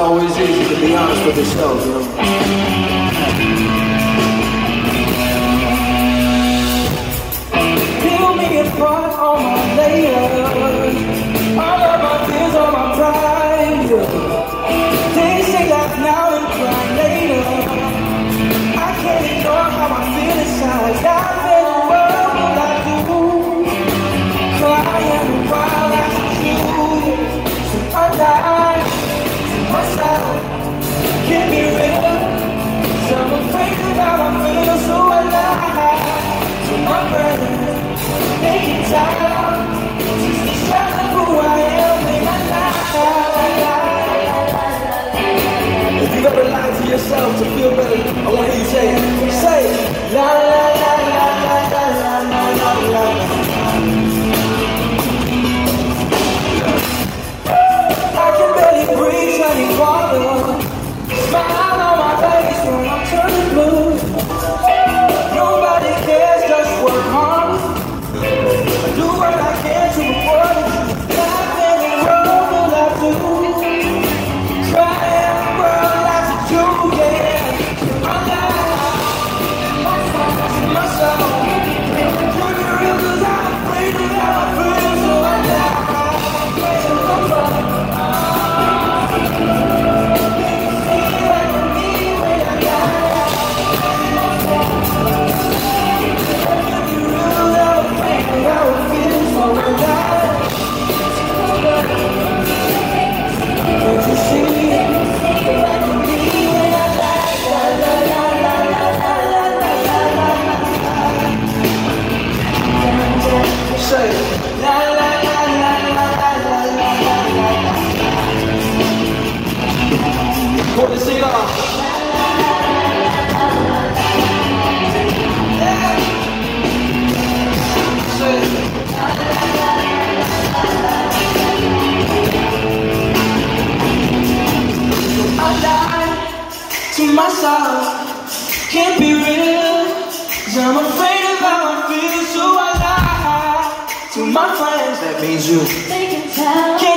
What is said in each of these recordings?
always easy to be honest with yourself, you know. yourself to feel better. I want to hear you say, to myself Can't be real. Cause I'm afraid of how I feel So I lie to my friends That means you. They can tell.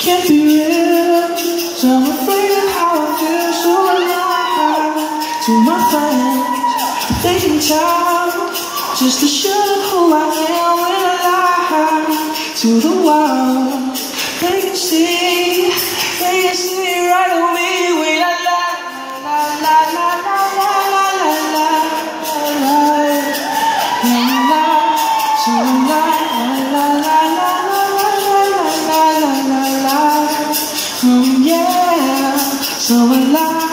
can't be real. So I'm afraid of how I feel, so I lie to my friends. They can tell just to show who I am when I lie to the world. They can see, they can see right away. so alive.